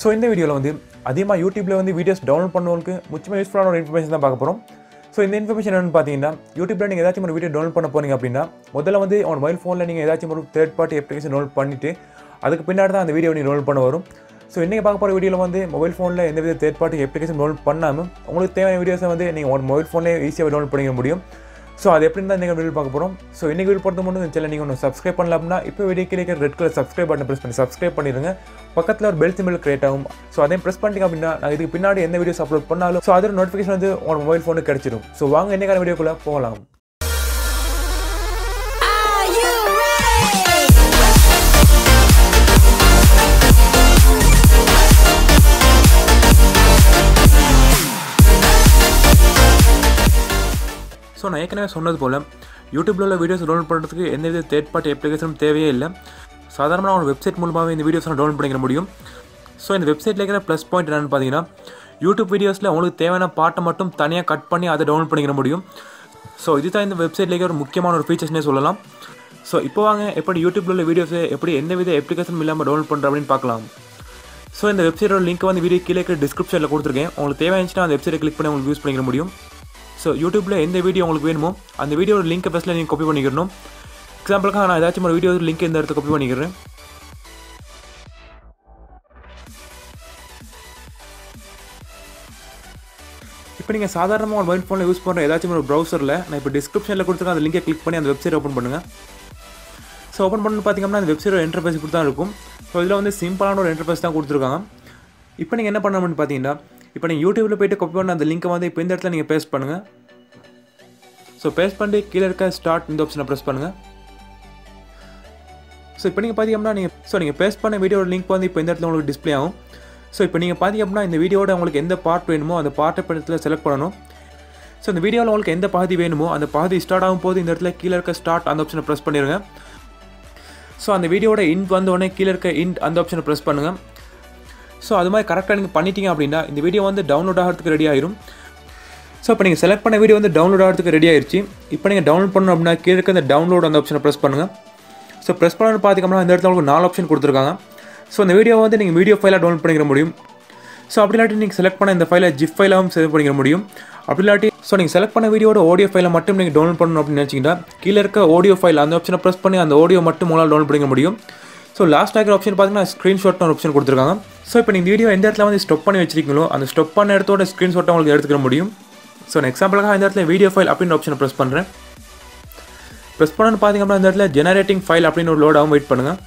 So இந்த வீடியோவில் வந்து அதிகமாக யூடியூப்பில் வந்து வீடியோஸ் டவுன்லோட் பண்ணவங்களுக்கு முக்கியமாக யூஸ்ஃபுல்லான ஒரு இன்ஃபர்மேஷன் தான் பார்க்க போகிறோம் ஸோ இந்த இன்ஃபர்மேஷன் என்னென்னு பார்த்தீங்கன்னா யூடியூப்பில் நீங்கள் ஏதாச்சும் ஒரு வீடியோ டவுன்லோட் பண்ண போனீங்க அப்படின்னா முதல்ல வந்து உங்கள் மொபைல் ஃபோனில் நீங்கள் ஏதாச்சும் ஒரு தேர்ட் பார்ட்டி அப்ளிகேஷன் டவுன்லோட் பண்ணிவிட்டு அதுக்கு பின்னாடி தான் அந்த வீடியோ நீங்கள் டவுன்லோட் பண்ண வரும். ஸோ இன்றைக்கி பார்க்க போகிற வீடியோவில் வந்து மொபைல் ஃபோனில் எந்த வித தேர்ட் பார்ட்டி அப்ளிகேஷன் டவுன்லோட் பண்ணாமல் உங்களுக்கு தேவையான வீடியோஸை வந்து நீங்கள் உங்கள் மொபைல் ஃபோனில் ஈஸியாக டவுன்லோட் பண்ணிக்க முடியும். ஸோ அது எப்படி தான் நீங்கள் வீடியோ பார்க்க போகிறோம் ஸோ இன்றைக்கி வீடியோ பொறுத்த மட்டும் இந்த சேனல் நீங்கள் ஒன்று சப்ஸ்கிரைப் பண்ணல அப்படின்னா இப்போ வீடியோ கிடைக்கிற red colour subscribe button press பண்ணி சப்ஸ்கிரைப் பண்ணிடுங்க பக்கத்தில் ஒரு பெல் சிம்பிள் கிரியேட் ஆகும். ஸோ அதையும் ப்ரெஸ் பண்ணிட்டீங்க அப்படின்னா நான் இதுக்கு பின்னாடி எந்த வீடியோஸ் அப்லோட் பண்ணாலும் ஸோ அதோட நோட்டிஃபிகேஷன் வந்து உங்கள் மொபைல் ஃபோனுக்கு கிடைச்சிடும் ஸோ வாங்க என்னைக்கான வீடியோக்குள்ளே போகலாம். ஸோ நான் ஏற்கனவே சொன்னது போல் யூடியூப்பில் உள்ள வீடியோஸ் டவுன்லோட் பண்ணுறதுக்கு எந்த வித தேர்ட் பார்ட்டி அப்ளிகேஷனும் தேவையே இல்லை. சாதாரணமாக ஒரு வெப்சைட் மூலமாகவே இந்த வீடியோஸ் டவுன்லோட் பண்ணிக்க முடியும். ஸோ இந்த வெப்சைட்டில் இருக்கிற ப்ளஸ் பாயிண்ட் என்னென்னு பார்த்தீங்கன்னா யூடியூப் வீடியோஸில் உங்களுக்கு தேவையான பாட்டை மட்டும் தனியாக கட் பண்ணி அதை டவுன்லோட் பண்ணிக்க முடியும். ஸோ இதுதான் இந்த வெப்சைட்டில் இருக்கிற ஒரு முக்கியமான ஒரு ஃபீச்சர்ஸ்னே சொல்லலாம். ஸோ இப்போ வாங்க எப்படி யூடியூப்பில் உள்ள வீடியோஸை எப்படி எந்த வித அப்ளிகேஷன் இல்லாமல் டவுன்லோட் பண்ணுற அப்படின்னு பார்க்கலாம். ஸோ இந்த வெப்சைட்டோட லிங்க் வந்து வீடியோ கீழே இருக்கிற டிஸ்கிரிப்ஷனில் கொடுத்துருக்கேன். உங்களுக்கு தேவையாச்சுன்னா அந்த வெப்சைட்டை கிளிக் பண்ணி உங்களுக்கு யூஸ் பண்ணிக்க முடியும். ஸோ யூடியூப்பில் எந்த வீடியோ உங்களுக்கு வேணுமோ அந்த வீடியோட லிங்க்கை ஃபஸ்ட்டில் நீங்கள் காப்பி பண்ணிக்கணும் எக்ஸாம்பிளுக்காக நான் ஏதாச்சும் ஒரு வீடியோ லிங்க் இந்த இடத்துல காப்பி பண்ணிக்கிறேன். இப்போ நீங்கள் சாதாரணமாக ஒரு மொபைல் ஃபோனில் யூஸ் பண்ணுற ஏதாச்சும் ஒரு ப்ரௌசரில் நான் இப்போ டிஸ்கிரிப்ஷனில் கொடுத்துருக்க அந்த லிங்கை கிளிக் பண்ணி அந்த வெப்சைட் ஓப்பன் பண்ணுங்கள் ஸோ ஓப்பன் பண்ணி பார்த்தீங்கன்னா அந்த வெப்சைட்டோட இன்டர்ஃபேஸ் கொடுத்தா இருக்கும். ஸோ இதில் வந்து சிம்பிளான ஒரு இன்டர்ஃபேஸ் தான் கொடுத்துருக்காங்க. இப்போ நீங்கள் என்ன பண்ணணும்னு பார்த்தீங்கன்னா இப்போ நீங்கள் யூடியூப்பில் போயிட்டு காப்பி பண்ண அந்த லிங்க்கை வந்து இப்போ இந்த இடத்துல நீங்கள் பேஸ்ட் பண்ணுங்கள் ஸோ பேஸ்ட் பண்ணிட்டு கீழே இருக்க ஸ்டார்ட் இந்த ஆப்ஷனை ப்ரெஸ் பண்ணுங்கள் ஸோ இப்போ நீங்கள் பார்த்தீங்கன்னா நீங்கள் ஸோ நீங்கள் பேஸ்ட் பண்ண வீடியோட லிங்க் வந்து இப்போ இந்த இடத்துல உங்களுக்கு டிஸ்ப்ளே ஆகும். ஸோ இப்போ நீங்கள் பார்த்தீங்க அப்படின்னா இந்த வீடியோட உங்களுக்கு எந்த பார்ட் வேணுமோ அந்த பார்ட்டை இப்போ இடத்துல செலக்ட் பண்ணணும். ஸோ இந்த வீடியோவில் உங்களுக்கு எந்த பகுதி வேணுமோ அந்த பாதி ஸ்டார்ட் ஆகும் போது இந்த இடத்துல கீழே இருக்க ஸ்டார்ட் அந்த ஆப்ஷனை ப்ரெஸ் பண்ணிடுங்க ஸோ அந்த வீடியோட இன்ட் வந்த உடனே கீழே இருக்க இன்ட் அந்த ஆப்ஷனை ப்ரெஸ் பண்ணுங்கள் ஸோ அது மாதிரி கரெக்டாக நீங்கள் பண்ணிட்டீங்க அப்படின்னா இந்த வீடியோ வந்து டவுன்லோட் ஆகிறதுக்கு ரெடி ஆயிரும். ஸோ இப்போ நீங்கள் செலக்ட் பண்ண வீடியோ வந்து டவுன்லோட் ஆகிறதுக்கு ரெடி ஆயிடுச்சு இப்போ நீங்கள் டவுன்லோட் பண்ணணும் அப்படின்னா கீழே இருக்க இந்த டவுன்லோட் அந்த ஆப்ஷனை ப்ரெஸ் பண்ணுங்கள் ஸோ ப்ரெஸ் பண்ணணும் பார்த்தீங்கன்னா இந்த இடத்துல உங்களுக்கு நாலு ஆப்ஷன் கொடுத்துருக்காங்க. ஸோ அந்த வீடியோ வந்து நீங்கள் வீடியோ ஃபைலாக டவுன்லோட் பண்ணிக்க முடியும். ஸோ அப்படி இல்லாட்டி நீங்கள் செலக்ட் பண்ண இந்த ஃபைலை ஜிப் ஃபைலாகவும் சேவ் பண்ணிக்க முடியும். அப்படி இல்லாட்டி ஸோ நீங்கள் செலக்ட் பண்ண வீடியோட ஆடியோ ஃபைலை மட்டும் நீங்கள் டவுன்லோட் பண்ணணும் அப்படின்னு நினச்சிங்கன்னா கீழே இருக்க ஆடியோ ஃபைல் அந்த ஆப்ஷனை ப்ரெஸ் பண்ணி அந்த ஆடியோ மட்டும் உங்களால் டவுன்லோட் பண்ணிக்க முடியும். ஸோ லாஸ்ட் ஆகிற ஆப்ஷன் பார்த்தீங்கன்னா ஸ்க்ரீன்ஷாட்னு ஒரு ஆப்ஷன் கொடுத்துருக்காங்க. ஸோ இப்போ நீங்கள் வீடியோ எந்த இடத்துல வந்து ஸ்டாப் பண்ணி வச்சிருக்கீங்களோ அந்த ஸ்டாப் பண்ண இடத்தோட ஸ்க்ரீன்ஷாட்டை உங்களுக்கு எடுத்துக்க முடியும். ஸோ நான் எக்ஸாம்பிளுக்காக இந்த இடத்துல வீடியோ ஃபைல் அப்படின்னு ஆப்ஷனை ப்ரெஸ் பண்ணுறேன் ப்ரெஸ் பண்ணணும்னு பார்த்தீங்க அப்படின்னா இந்த இடத்துல ஜெனரேட்டிங் ஃபைல் அப்படின்னு ஒரு லோட் ஆகும் வெயிட் பண்ணுங்கள்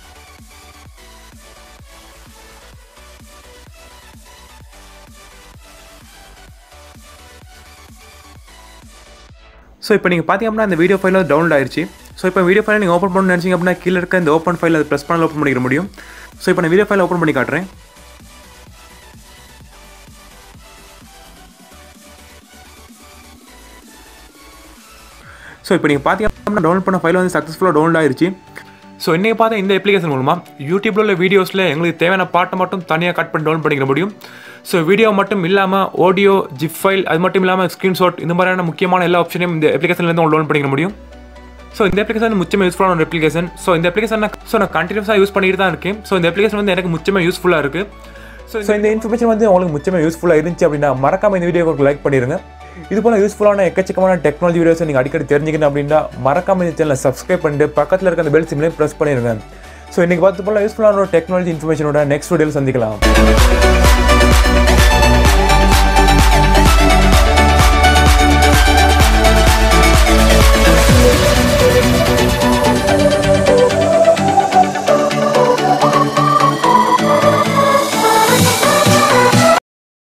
ஸோ இப்போ நீங்கள் பார்த்தீங்க அப்படின்னா இந்த வீடியோ ஃபைல் டவுன்லோட் ஆயிடுச்சு ஸோ இப்போ வீடியோ ஃபைலை நீங்கள் ஓப்பன் பண்ணணும்னு நினச்சிங்க அப்படின்னா கீழே இருக்க இந்த ஓப்பன் ஃபைல் அதை ப்ரெஸ் பண்ணால் ஓப்பன் பண்ணிக்க முடியும். ஸோ இப்போ நான் வீடியோ ஃபைல் ஓப்பன் பண்ணி காட்டுறேன். ஸோ இப்போ நீங்கள் பார்த்தீங்க அப்படின்னா டவுன்லோட் பண்ண ஃபைல் வந்து சக்ஸஸ்ஃபுல்லாக டவுன்லோட் ஆயிருச்சு. ஸோ இன்றைக்கி பார்த்தா இந்த அப்ளிகேஷன் மூலமாக யூடியூப்பில் உள்ள வீடியோஸில் எங்களுக்கு தேவையான பாட்டை மட்டும் தனியாக கட் பண்ணி டவுன்லோட் பண்ணிக்க முடியும். ஸோ வீடியோ மட்டும் இல்லாமல் ஆடியோ ஜிப் ஃபைல் அது மட்டும் இல்லாமல் ஸ்க்ரீன்ஷாட் இந்த மாதிரியான முக்கியமான எல்லா ஆப்ஷனையும் இந்த அப்ளிகேஷன்லேருந்து டவுன்லோட் பண்ணிக்க முடியும். ஸோ இந்த அப்ளிகேஷன் வந்து முச்சமாக யூஸ்ஃபுல்லான ஒரு அப்ளிகேஷன் ஸோ இந்த அப்ளிகேஷன் ஸோ நான் கண்டினியூஸாக யூஸ் பண்ணிட்டு தான் இருக்கேன். ஸோ இந்த அப்ளிகேஷன் வந்து எனக்கு முச்சமாக யூஸ்ஃபுல்லாக இருக்குது ஸோ இந்த இன்ஃபர்மேஷன் வந்து உங்களுக்கு முச்சமாக யூஸ்ஃபுல்லாக இருந்துச்சு அப்படின்னா மறக்காம இந்த வீடியோக்கு லைக் பண்ணிடுங்க இது போல யூஸ்ஃபுல்லான எக்கச்சக்கமான டெக்னாலஜி வீடியோஸை நீங்கள் அடிக்கடி தெரிஞ்சுக்கணும் அப்படின்னா மறக்காம இந்த சேனலை சப்ஸ்கிரைப் பண்ணிட்டு பக்கத்தில் இருக்க அந்த பெல் சிம்லையும் ப்ரெஸ் பண்ணிடுங்க ஸோ இன்றைக்கி பார்த்து போல யூஸ்ஃபுல்லான ஒரு டெக்னாலஜி இன்ஃபர்மேஷனோட நெக்ஸ்ட் வீடியோவில் சந்திக்கலாம்.